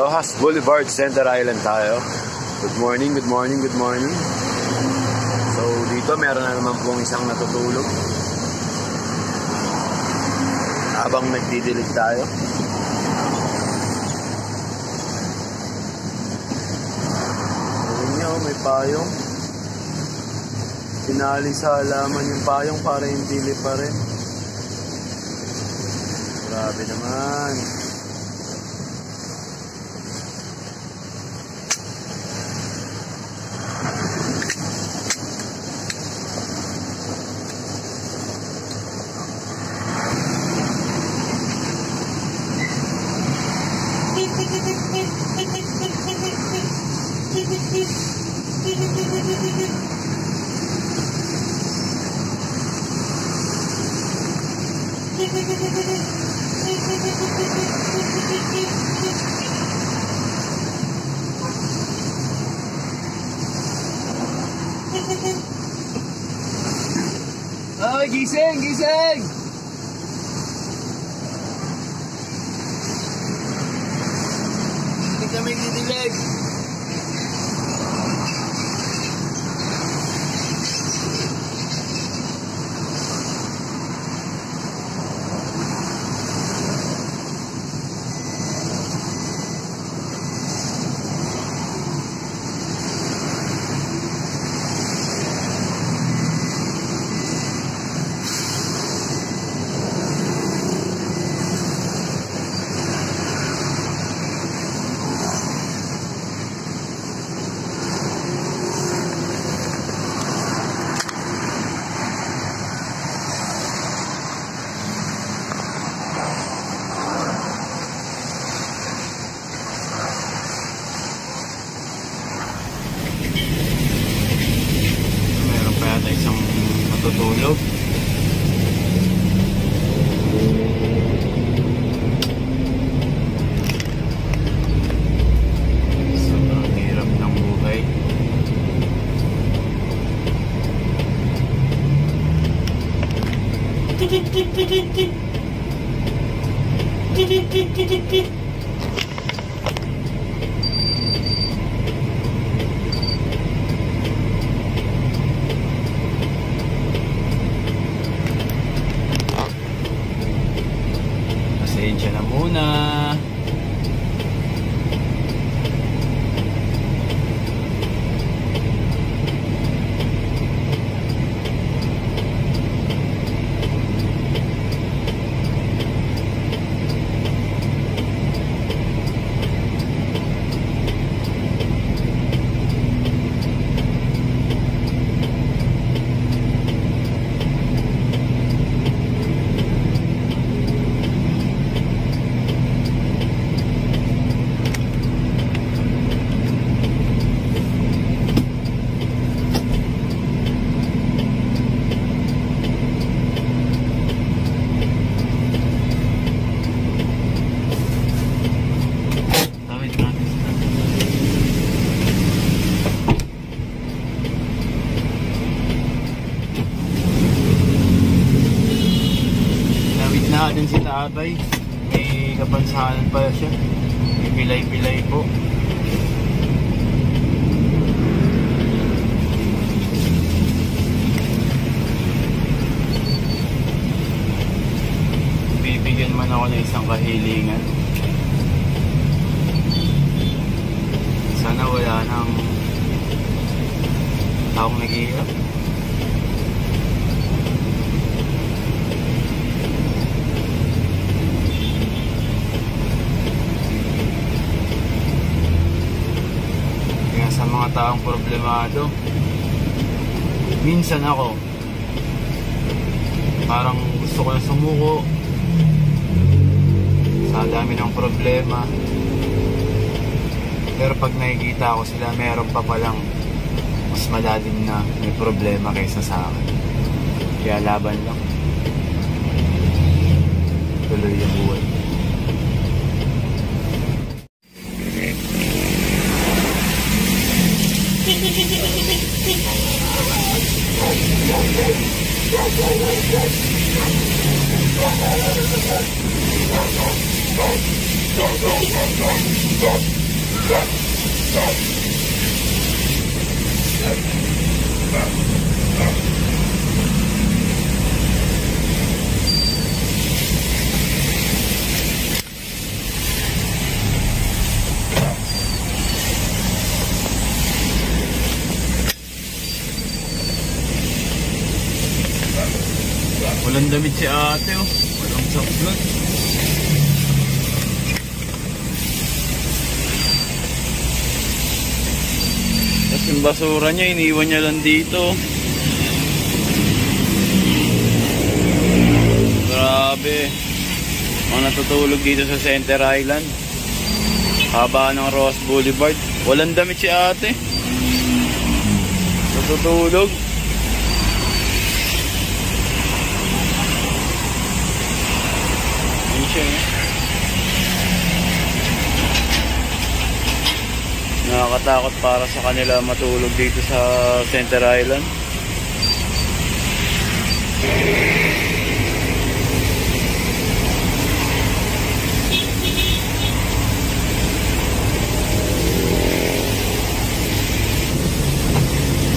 Rojas Boulevard, Center Island tayo. Good morning, good morning, good morning. So dito meron na naman pong isang natutulog. Habang nagdidilig tayo. Ayun nyo, may payong. Tinali sa halaman yung payong para hindi pa rin. Grabe naman. Ay, gising, gising! Hindi kami didilig. Pasensya na muna. Tawid natin sila. Tawid natin si tatay. May kapansanan pa siya. May pilay-pilay po. Bibigyan man ako ng isang kahilingan. Sana wala nang taong naghihirap. Kaya sa mga taong problemado, minsan ako, parang gusto ko na sumuko sa dami ng problema. Pero pag nakikita ko sila, meron pa palang mas malalim na may problema kaysa sa akin. Kaya laban lang. Tuloy yung buhay. Stop. Walang damit si ate oh. Walang saklot. Tapos yung basura niya, iniwan niya lang dito. Grabe. Mga natutulog dito sa Center Island. Haba ng Ross Boulevard. Walang damit si ate. Natutulog. Ayun eh. Nakakatakot para sa kanila matulog dito sa Center Island.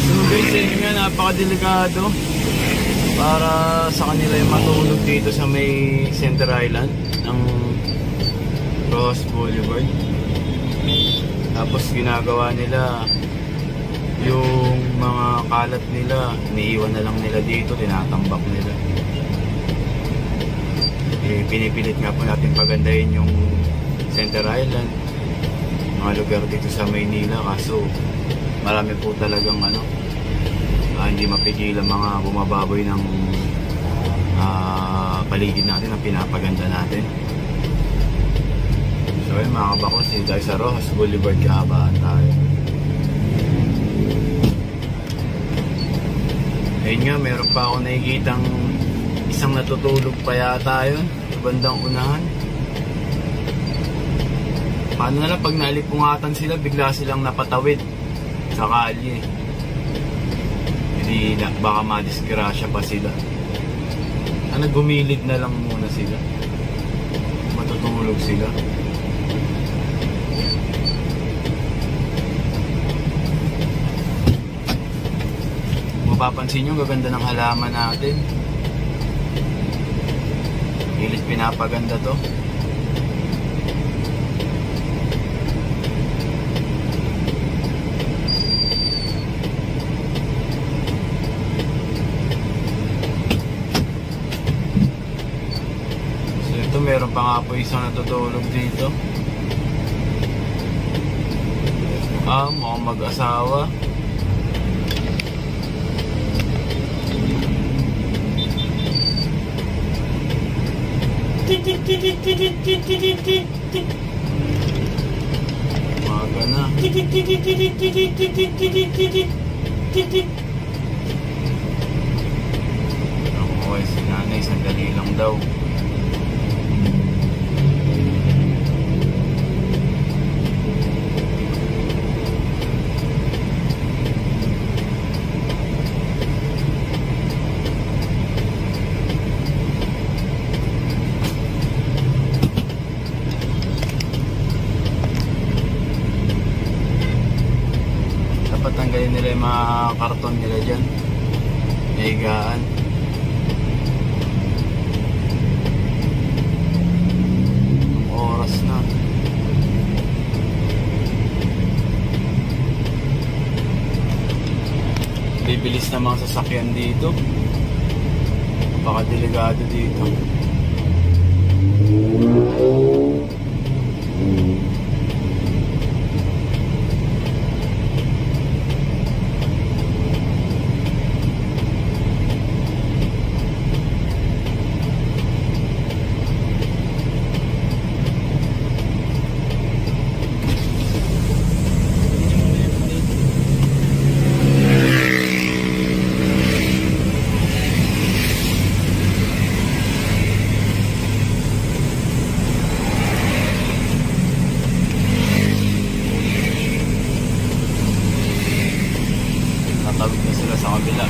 So guys, yun nga, napakadelikado para sa kanila yung matulog dito sa may Center Island ng Ross Boulevard. Tapos ginagawa nila yung mga kalat nila, iniiwan na lang nila dito, tinatambak nila. Eh, pinipilit nga po natin pagandahin yung Center Island, mga lugar dito sa Maynila, kaso marami po talagang ano, ah, hindi mapigilan mga bumababoy ng ah, paligid natin na pinapaganda natin. So yun mga kabakos, tayo sa Rojas Boulevard kahabaan tayo. Ayun nga, meron pa ako nakikitang isang natutulog pa yata yun. Bandang unahan. Paano na lang pag nalipungatan sila, bigla silang napatawid sa kalye. Na, baka madisgrasya pa sila. Ano, gumilid na lang muna sila. Matutulog sila. Mapapansin nyo, gaganda ng halaman natin. Pilit pinapaganda to. So ito, meron pa nga po isang natutulog dito. Ah, mukhang mag-asawa. Umaga na. Ako si nanay, sandali lang daw. Karton nila dyan. Anong oras na? Bibilis na mga sasakyan dito. Baka delikado dito. Tatawid na sila sa kabila.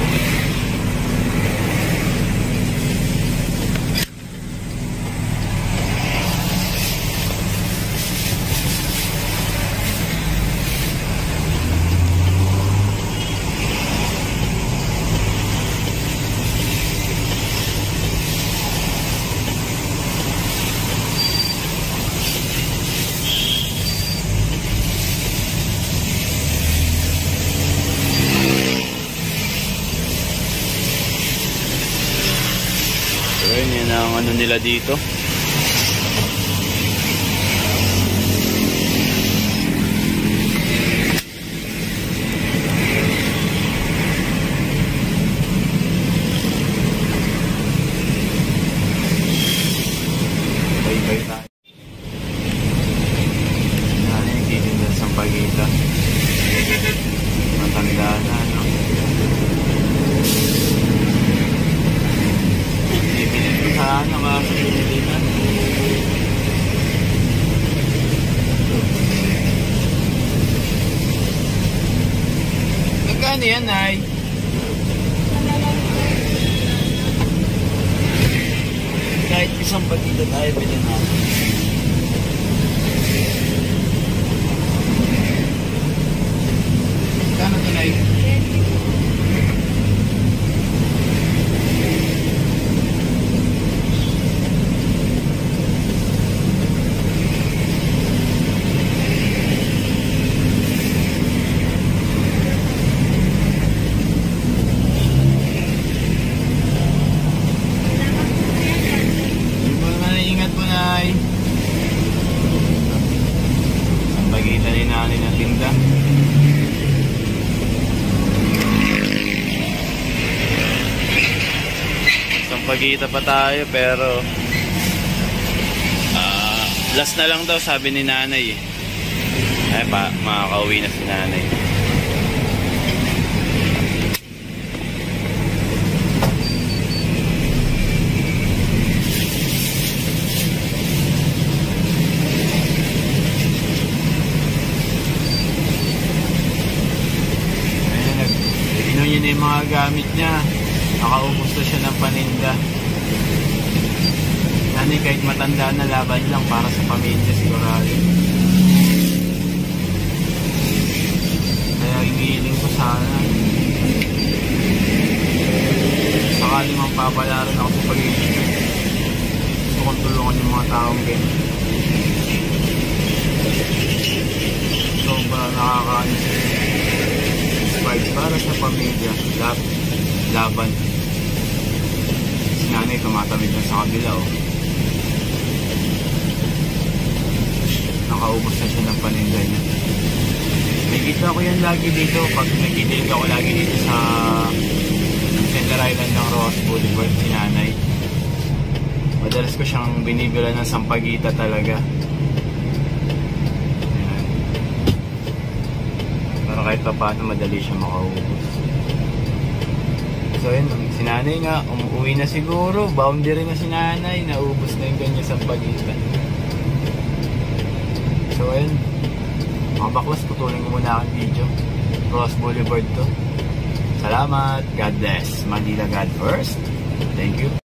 Ng ano nila dito. Bye-bye tayo. Ano yung titinda sa pagita? Matanda na, no? Bibili ko sana kaso hindi na. Magkano yan, Nay? Kahit isang patita tayo, bilhin natin. Kano to, Nay? Hindi po naman ingat po, Nay. Ang bagita ni nanay na tinda. Pagita pa tayo pero ah, last na lang daw sabi ni nanay. Ay pa, makakauwi na si nanay. Na yung mga gamit niya. Nakaubos na siya ng paninda. Nanay kahit matanda na laban lang para sa pamilya sigurado. Kaya iniiling ko sana. Sakali mang ako sa pag-ibig. Gusto kong tulungan yung mga taong ganyan. Sobrang nakakaano fight para sa pamilya. Lab, laban. Si nanay tumatawid na sa kabila oh. Nakaubos na siya ng paninda niya. Nakikita ko yan lagi dito pag nagkidilig ako lagi dito sa Center Island ng Ross Boulevard si nanay. Madalas ko siyang binibila ng sampagita talaga. Ayan. Pero kahit pa paano madali siya makaubos. So yun, si nanay nga, umuwi na siguro. Boundary na si nanay, naubos na yung ganyan sa pagitan. So ayun, mga baklas, putulin ko muna ang video. Cross Boulevard to. Salamat, God bless. Manila God first. Thank you.